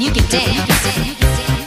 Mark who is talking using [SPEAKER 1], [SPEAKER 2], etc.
[SPEAKER 1] you can dance.